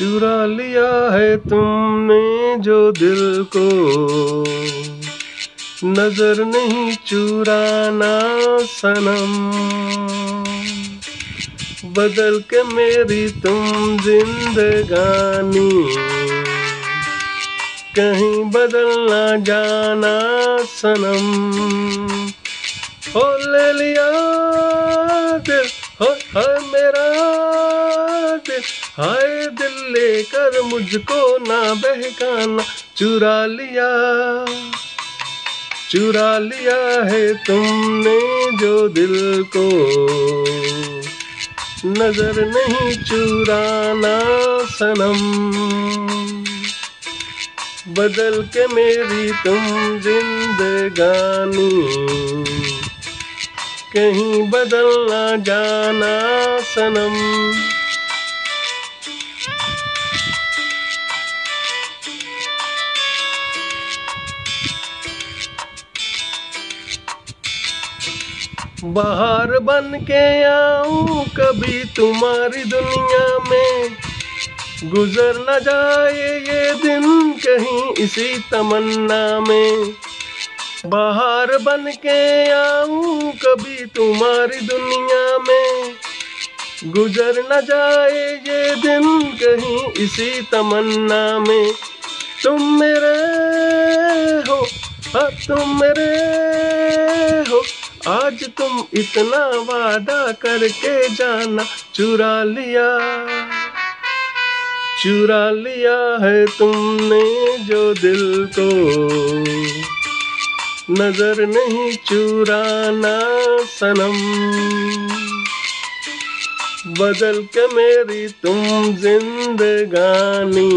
चुरा लिया है तुमने जो दिल को। नज़र नहीं चुराना सनम। बदल के मेरी तुम जिंदगानी। कहीं बदल ना जाना सनम। हो ले लिया दिल, हो, हाय मेरा दिल, हाय लेकर मुझको ना बहकाना। चुरा लिया चुरा लिया है तुमने जो दिल को। नज़र नहीं चुराना सनम। बदल के मेरी तुम जिंदगानी। कहीं बदल ना जाना सनम। बाहर बन के आऊँ कभी तुम्हारी दुनिया में। गुजर न जाए ये दिन कहीं इसी तमन्ना में। बाहर बन के आऊँ कभी तुम्हारी दुनिया में। गुजर न जाए ये दिन कहीं इसी तमन्ना में। तुम मेरे हो हाँ तुम मेरे हो। आज तुम इतना वादा करके जाना, चुरा लिया। चुरा लिया है तुमने जो दिल को। नज़र नहीं चुराना सनम। बदल के मेरी तुम जिंदगानी।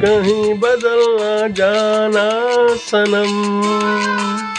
कहीं बदल ना जाना सनम।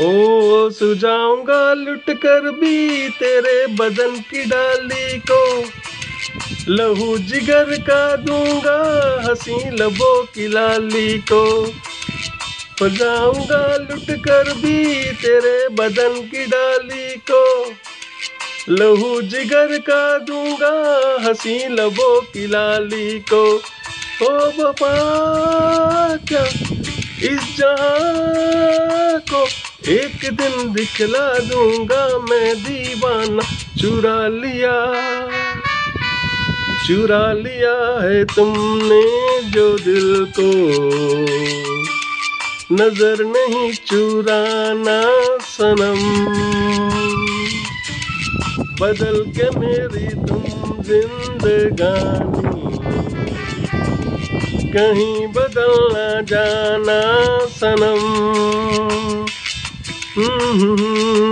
ओ सुझाऊँगा लुट कर भी तेरे बदन की डाली को। लहू जिगर का दूँगा, हँसी लबों की लाली को। जाऊँगा लुट कर भी तेरे बदन की डाली को। लहू जिगर का दूँगा, हसी लबों की लाली को। ओ बाबा, क्या इस को एक दिन दिखला दूँगा, मैं दीवाना चुरा लिया। चुरा लिया है तुमने जो दिल को। नज़र नहीं चुराना सनम। बदल के मेरी तुम जिंदगानी। कहीं बदल ना जाना सनम। हम्म, हम्म, हम्म,